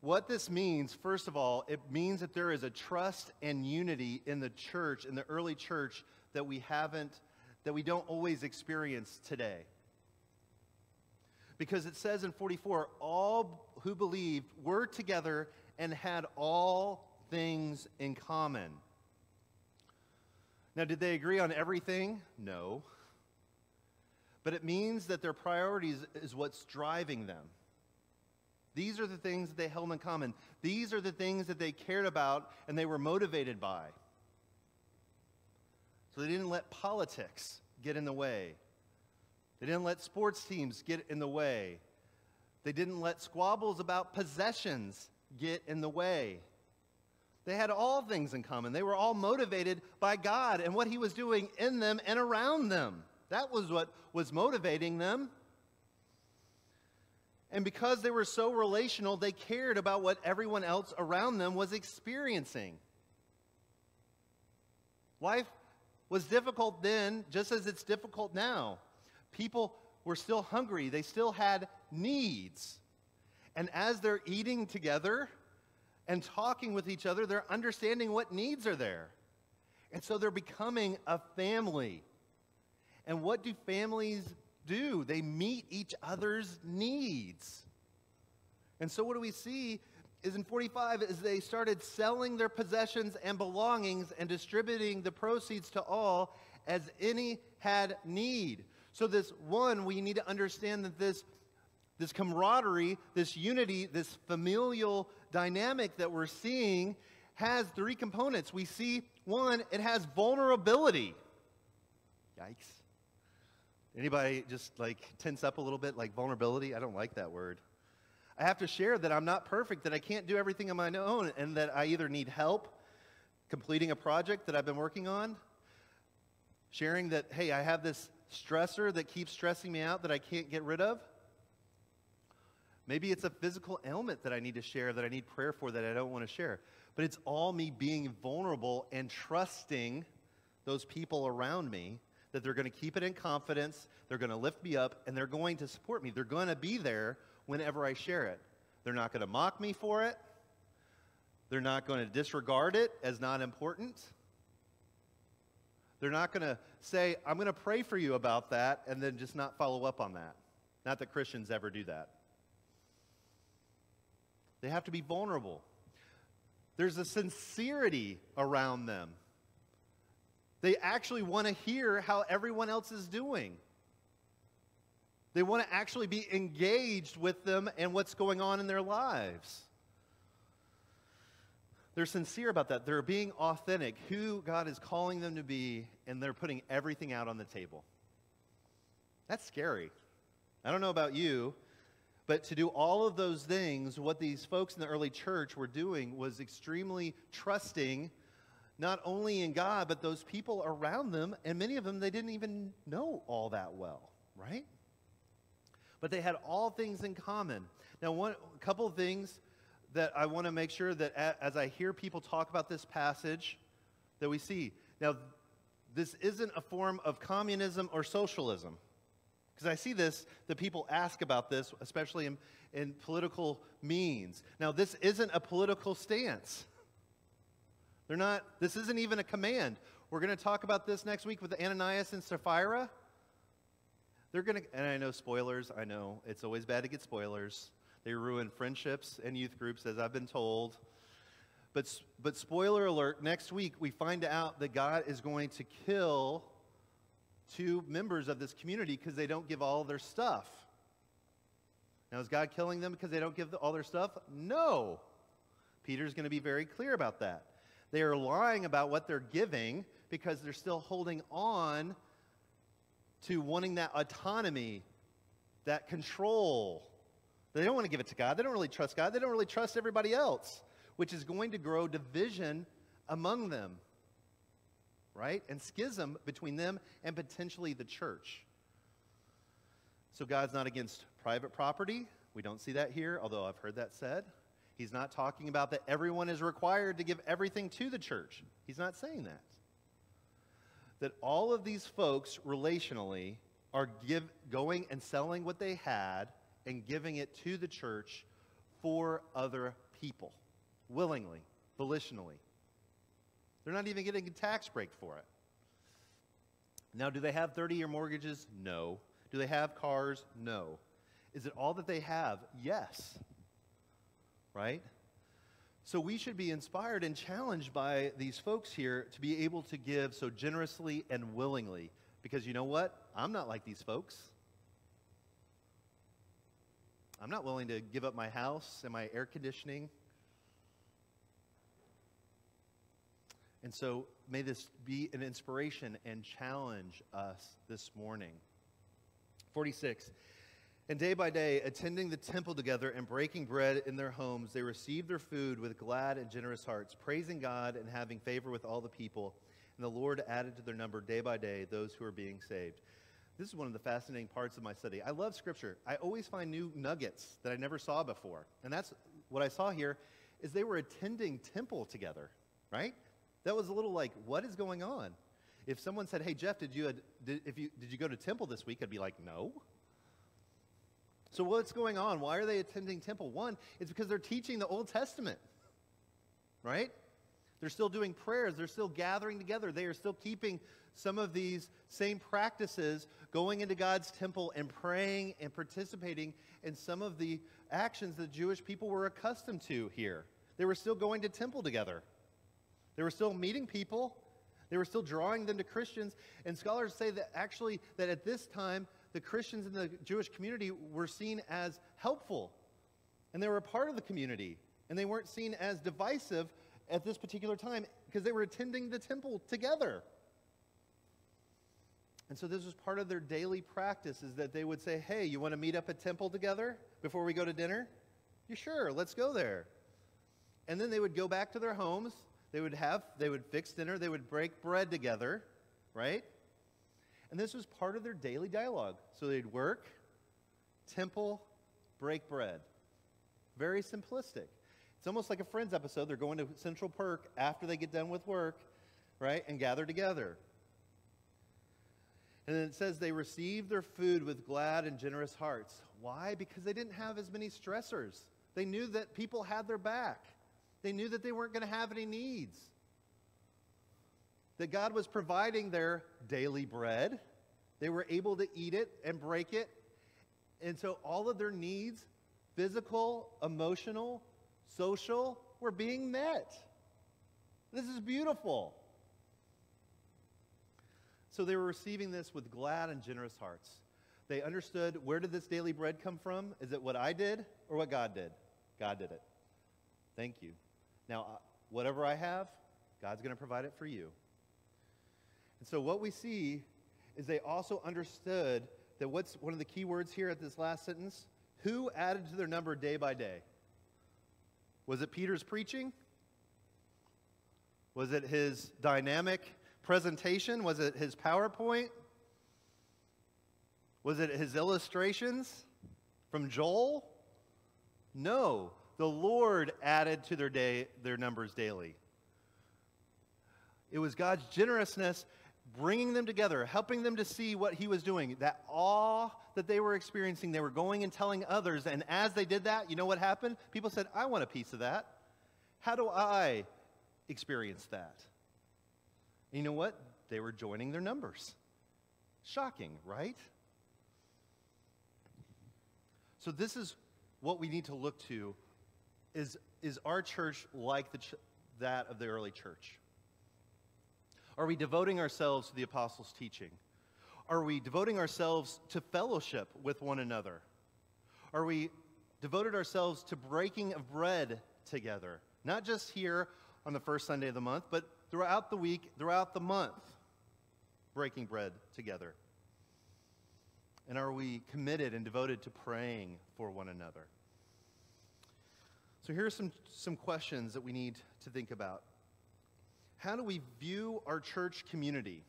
S3: what this means, first of all, it means that there is a trust and unity in the church, in the early church, that we haven't, that we don't always experience today. Because it says in 44, all who believed were together and had all things in common. Now, did they agree on everything? No. But it means that their priorities is what's driving them. These are the things that they held in common. These are the things that they cared about and they were motivated by. So they didn't let politics get in the way. They didn't let sports teams get in the way. They didn't let squabbles about possessions get in the way. They had all things in common. They were all motivated by God and what He was doing in them and around them. That was what was motivating them. And because they were so relational, they cared about what everyone else around them was experiencing. Life was difficult then, just as it's difficult now. People were still hungry, they still had needs. And as they're eating together and talking with each other, they're understanding what needs are there. And so they're becoming a family. And what do families do? They meet each other's needs. And so what do we see is in 45 is they started selling their possessions and belongings and distributing the proceeds to all as any had need. So this one, we need to understand that this this camaraderie, this unity, this familial dynamic that we're seeing has three components. We see one, it has vulnerability. Yikes. Anybody just like tense up a little bit like vulnerability? I don't like that word. I have to share that I'm not perfect, that I can't do everything on my own, and that I either need help completing a project that I've been working on, sharing that, hey, I have this stressor that keeps stressing me out that I can't get rid of. Maybe it's a physical ailment that I need to share, that I need prayer for, that I don't want to share. But it's all me being vulnerable and trusting those people around me that they're going to keep it in confidence, they're going to lift me up, and they're going to support me. They're going to be there whenever I share it. They're not going to mock me for it. They're not going to disregard it as not important. They're not going to say, I'm going to pray for you about that, and then just not follow up on that. Not that Christians ever do that. They have to be vulnerable. There's a sincerity around them. They actually want to hear how everyone else is doing. They want to actually be engaged with them and what's going on in their lives. They're sincere about that. They're being authentic, who God is calling them to be, and they're putting everything out on the table. That's scary. I don't know about you, but to do all of those things, what these folks in the early church were doing was extremely trusting not only in God, but those people around them, and many of them they didn't even know all that well, right? But they had all things in common. Now, one a couple of things that I want to make sure that a, as I hear people talk about this passage, that we see. Now, this isn't a form of communism or socialism. Because I see this, the people ask about this, especially in, in political means. Now, this isn't a political stance. They're not, this isn't even a command. We're going to talk about this next week with Ananias and Sapphira. They're going to, and I know spoilers, I know it's always bad to get spoilers. They ruin friendships and youth groups, as I've been told. But, but spoiler alert, next week we find out that God is going to kill two members of this community because they don't give all their stuff. Now, is God killing them because they don't give all their stuff? No. Peter's going to be very clear about that. They are lying about what they're giving because they're still holding on to wanting that autonomy, that control. They don't want to give it to God. They don't really trust God. They don't really trust everybody else, which is going to grow division among them, right? And schism between them and potentially the church. So God's not against private property. We don't see that here, although I've heard that said. He's not talking about that everyone is required to give everything to the church. He's not saying that that all of these folks relationally are give, going and selling what they had and giving it to the church for other people, willingly, volitionally. They're not even getting a tax break for it. Now, do they have 30 year mortgages? No. Do they have cars? No. Is it all that they have? Yes. Right? So we should be inspired and challenged by these folks here to be able to give so generously and willingly. Because you know what? I'm not like these folks. I'm not willing to give up my house and my air conditioning. And so may this be an inspiration and challenge us this morning. 46. And day by day, attending the temple together and breaking bread in their homes, they received their food with glad and generous hearts, praising God and having favor with all the people. And the Lord added to their number day by day those who are being saved. This is one of the fascinating parts of my study. I love Scripture. I always find new nuggets that I never saw before. And that's what I saw here is they were attending temple together, right? That was a little like, what is going on? If someone said, "Hey Jeff, did you did, if you did you go to temple this week?" I'd be like, "No." So, what's going on? Why are they attending temple? One, it's because they're teaching the Old Testament, right? They're still doing prayers. They're still gathering together. They are still keeping some of these same practices, going into God's temple and praying and participating in some of the actions that Jewish people were accustomed to here. They were still going to temple together. They were still meeting people. They were still drawing them to Christians. And scholars say that actually, that at this time, the Christians in the Jewish community were seen as helpful. And they were a part of the community. And they weren't seen as divisive at this particular time because they were attending the temple together. And so this was part of their daily practice is that they would say, hey, you want to meet up at temple together before we go to dinner? You sure, let's go there. And then they would go back to their homes. They would have, they would fix dinner. They would break bread together, right? And this was part of their daily dialogue. So they'd work, temple, break bread. Very simplistic. It's almost like a Friends episode. They're going to Central Perk after they get done with work, right, and gather together. And then it says they received their food with glad and generous hearts. Why? Because they didn't have as many stressors. They knew that people had their back. They knew that they weren't going to have any needs that God was providing their daily bread. They were able to eat it and break it. And so all of their needs, physical, emotional, social, were being met. This is beautiful. So they were receiving this with glad and generous hearts. They understood where did this daily bread come from? Is it what I did or what God did? God did it. Thank you. Now, uh, whatever I have, God's going to provide it for you. And so what we see is they also understood that what's one of the key words here at this last sentence? Who added to their number day by day? Was it Peter's preaching? Was it his dynamic presentation? Was it his PowerPoint? Was it his illustrations from Joel? No. The Lord added to their day their numbers daily. It was God's generousness bringing them together, helping them to see what he was doing, that awe that they were experiencing, they were going and telling others. And as they did that, you know what happened? People said, I want a piece of that. How do I experience that? And you know what? They were joining their numbers. Shocking, right? So this is what we need to look to is, is our church like the ch- that of the early church? Are we devoting ourselves to the apostles' teaching? Are we devoting ourselves to fellowship with one another? Are we devoted ourselves to breaking of bread together? Not just here on the first Sunday of the month, but throughout the week, throughout the month, breaking bread together. And are we committed and devoted to praying for one another? So here are some, some questions that we need to think about. How do we view our church community?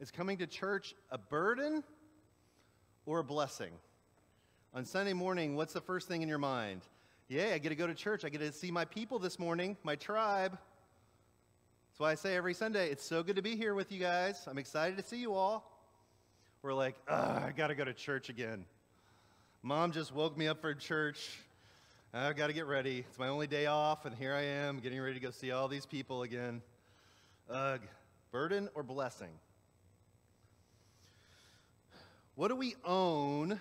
S3: Is coming to church a burden or a blessing? On Sunday morning, what's the first thing in your mind? Yeah, I get to go to church. I get to see my people this morning, my tribe. That's why I say every Sunday, it's so good to be here with you guys. I'm excited to see you all. We're like, I got to go to church again. Mom just woke me up for church. I've got to get ready. It's my only day off, and here I am getting ready to go see all these people again. Ugh, burden or blessing? What do we own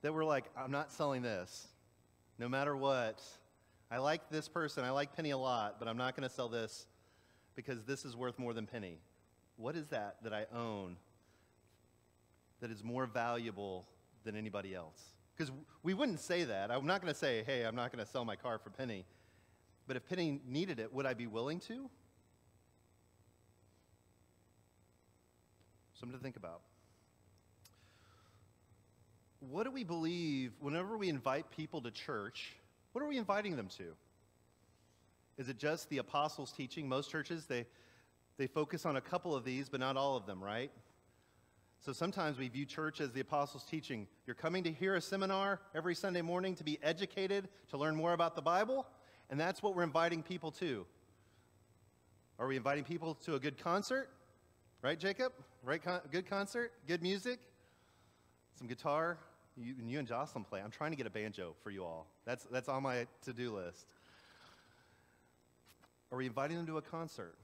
S3: that we're like, I'm not selling this, no matter what? I like this person, I like Penny a lot, but I'm not going to sell this because this is worth more than Penny. What is that that I own that is more valuable than anybody else? Because we wouldn't say that. I'm not going to say, hey, I'm not going to sell my car for Penny. But if Penny needed it, would I be willing to? Something to think about. What do we believe whenever we invite people to church? What are we inviting them to? Is it just the apostles' teaching? Most churches, they, they focus on a couple of these, but not all of them, right? So sometimes we view church as the apostles' teaching. You're coming to hear a seminar every Sunday morning to be educated, to learn more about the Bible, and that's what we're inviting people to. Are we inviting people to a good concert? Right, Jacob? Right, con- good concert? Good music? Some guitar? You, you and Jocelyn play. I'm trying to get a banjo for you all. That's, that's on my to do list. Are we inviting them to a concert?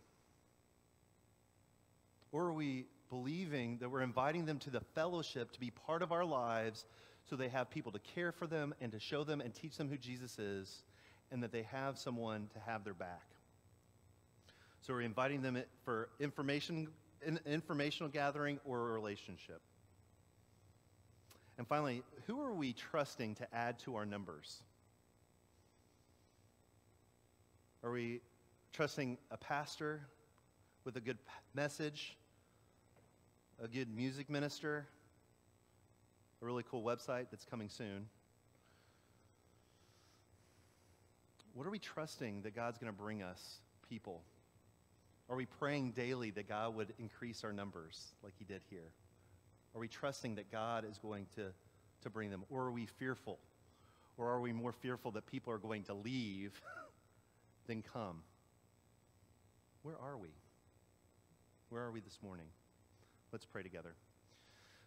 S3: Or are we believing that we're inviting them to the fellowship to be part of our lives so they have people to care for them and to show them and teach them who Jesus is and that they have someone to have their back. So we're inviting them for information, informational gathering or a relationship. And finally, who are we trusting to add to our numbers? Are we trusting a pastor with a good message a good music minister, a really cool website that's coming soon. What are we trusting that God's going to bring us people? Are we praying daily that God would increase our numbers like he did here? Are we trusting that God is going to, to bring them? Or are we fearful? Or are we more fearful that people are going to leave than come? Where are we? Where are we this morning? Let's pray together.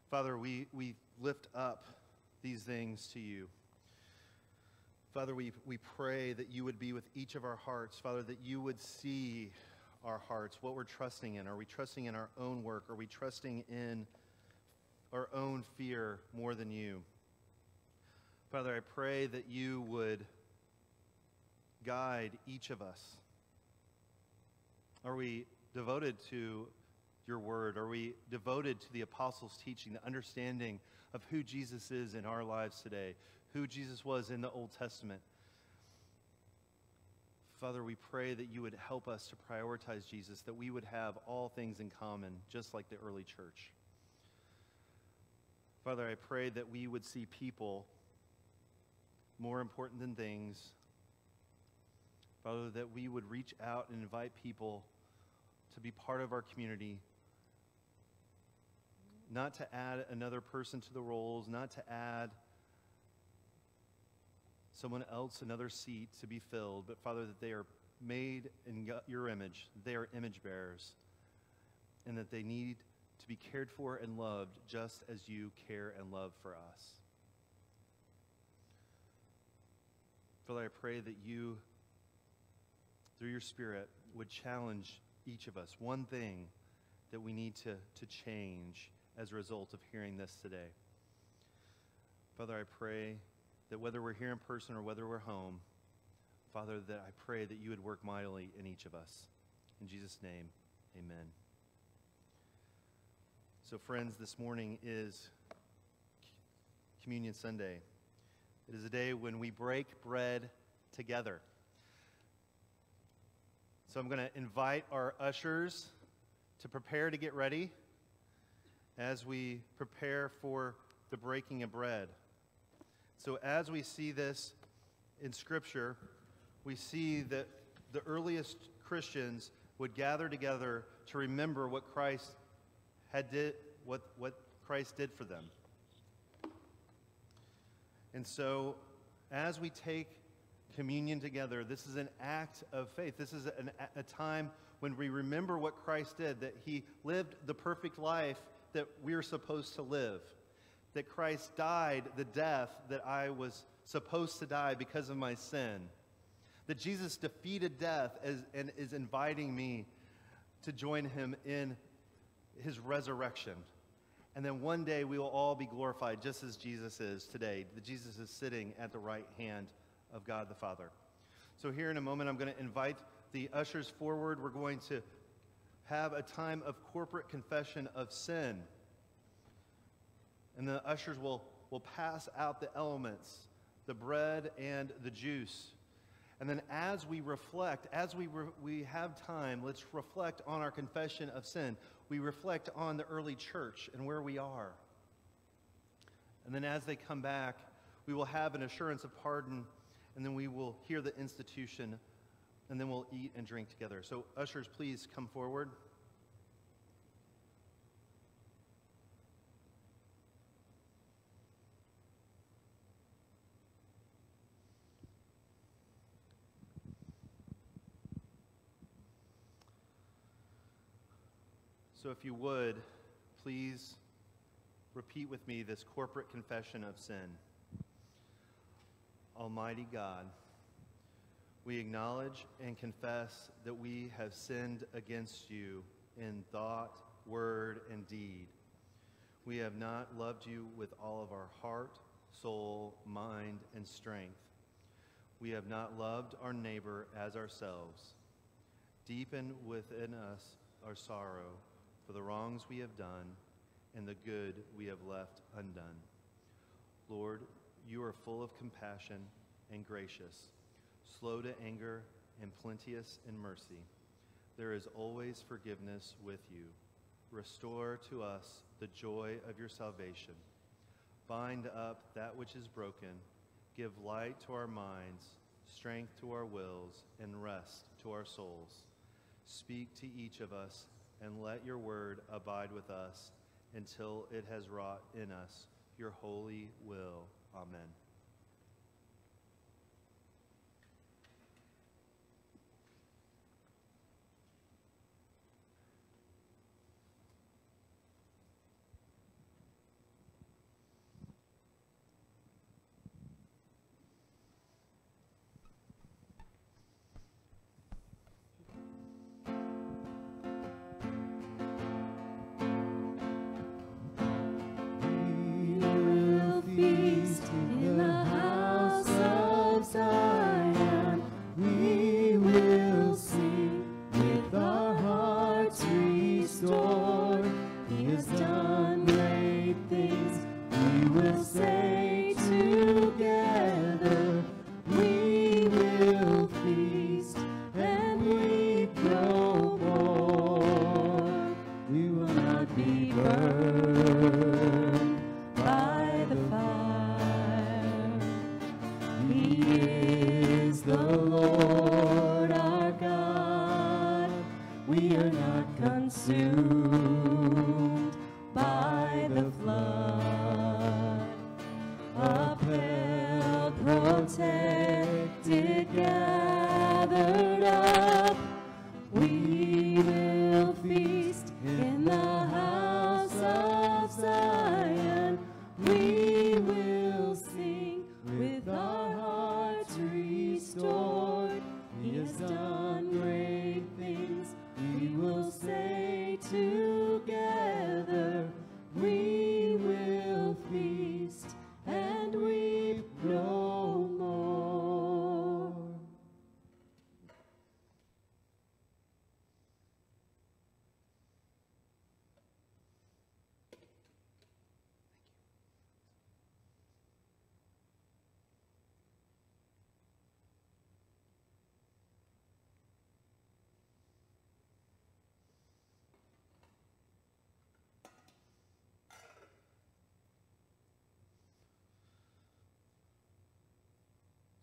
S3: Father, we, we lift up these things to you. Father, we, we pray that you would be with each of our hearts. Father, that you would see our hearts, what we're trusting in. Are we trusting in our own work? Are we trusting in our own fear more than you? Father, I pray that you would guide each of us. Are we devoted to your word? Are we devoted to the apostles' teaching, the understanding of who Jesus is in our lives today, who Jesus was in the Old Testament? Father, we pray that you would help us to prioritize Jesus, that we would have all things in common, just like the early church. Father, I pray that we would see people more important than things. Father, that we would reach out and invite people to be part of our community, not to add another person to the rolls, not to add someone else another seat to be filled, but Father, that they are made in your image. They are image bearers, and that they need to be cared for and loved just as you care and love for us. Father, I pray that you, through your Spirit, would challenge each of us one thing that we need to, to change as a result of hearing this today. Father, I pray that whether we're here in person or whether we're home, Father, that I pray that you would work mightily in each of us. In Jesus' name, amen. So, friends, this morning is Communion Sunday. It is a day when we break bread together. So, I'm going to invite our ushers to prepare to get ready as we prepare for the breaking of bread. So, as we see this in Scripture, we see that the earliest Christians would gather together to remember what Christ had did what, what Christ did for them. And so as we take communion together, this is an act of faith. This is an, a time when we remember what Christ did, that he lived the perfect life that we're supposed to live, that Christ died the death that I was supposed to die because of my sin, that Jesus defeated death as, and is inviting me to join him in his resurrection. And then one day we will all be glorified just as Jesus is today. That Jesus is sitting at the right hand of God the Father. So, here in a moment, I'm going to invite the ushers forward. We're going to have a time of corporate confession of sin. And the ushers will, will pass out the elements, the bread and the juice. And then as we reflect, as we, re- we have time, let's reflect on our confession of sin. We reflect on the early church and where we are. And then as they come back, we will have an assurance of pardon, and then we will hear the institution, and then we'll eat and drink together. So, ushers, please come forward. So, if you would, please repeat with me this corporate confession of sin. Almighty God, we acknowledge and confess that we have sinned against you in thought, word, and deed. We have not loved you with all of our heart, soul, mind, and strength. We have not loved our neighbor as ourselves. Deepen within us our sorrow for the wrongs we have done and the good we have left undone. Lord, you are full of compassion and gracious, slow to anger and plenteous in mercy. There is always forgiveness with you. Restore to us the joy of your salvation. Bind up that which is broken. Give light to our minds, strength to our wills, and rest to our souls. Speak to each of us and let your word abide with us until it has wrought in us your holy will. Amen.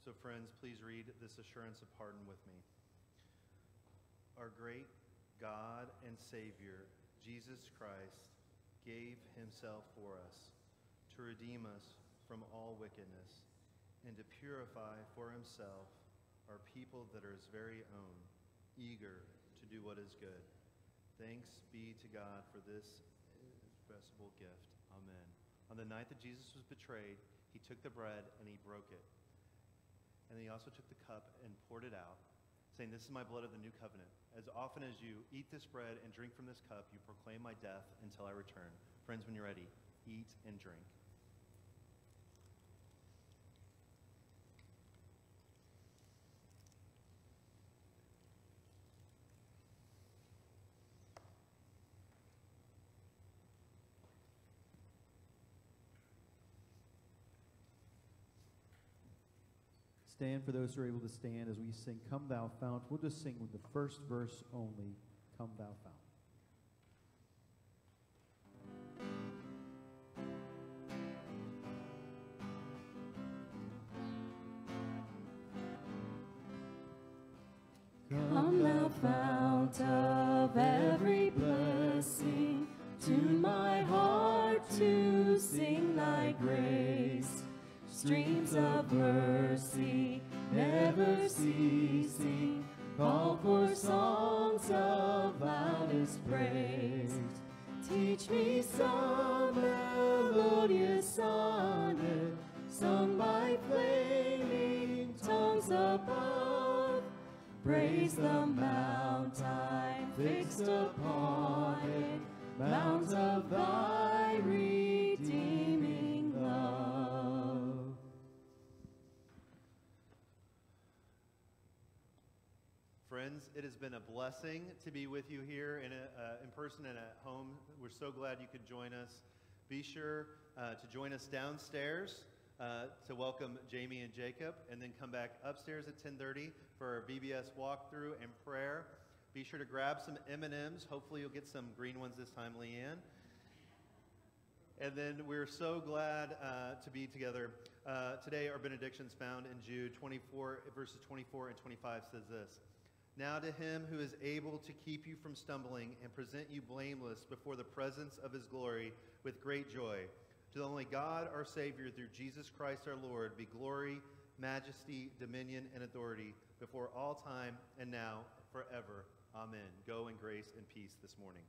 S3: So, friends, please read this assurance of pardon with me. Our great God and Savior, Jesus Christ, gave himself for us to redeem us from all wickedness and to purify for himself our people that are his very own, eager to do what is good. Thanks be to God for this inexpressible gift. Amen. On the night that Jesus was betrayed, he took the bread and he broke it. And he also took the cup and poured it out, saying, This is my blood of the new covenant. As often as you eat this bread and drink from this cup, you proclaim my death until I return. Friends, when you're ready, eat and drink.
S5: Stand for those who are able to stand as we sing Come Thou Fount. We'll just sing with the first verse only Come Thou Fount.
S2: Come thou fount of every blessing, tune my heart to sing thy grace. Streams of mercy, never ceasing, call for songs of loudest praise. Teach me some melodious sonnet, sung by flaming tongues above. Praise the mount I'm fixed upon it, mounds of thy
S3: it has been a blessing to be with you here in, a, uh, in person and at home. We're so glad you could join us. Be sure uh, to join us downstairs uh, to welcome Jamie and Jacob, and then come back upstairs at 10:30 for our VBS walkthrough and prayer. Be sure to grab some M&Ms. Hopefully, you'll get some green ones this time, Leanne. And then we're so glad uh, to be together. Uh, today, our benedictions found in Jude 24, verses 24 and 25 says this Now to him who is able to keep you from stumbling and present you blameless before the presence of his glory with great joy, to the only God, our Savior, through Jesus Christ our Lord, be glory, majesty, dominion, and authority before all time and now, forever. Amen. Go in grace and peace this morning.